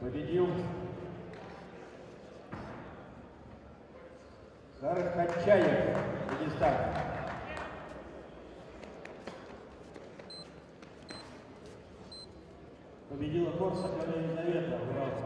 Победил Кархачаев, Дагестан. Победила Корсакова Елизавета, Урал.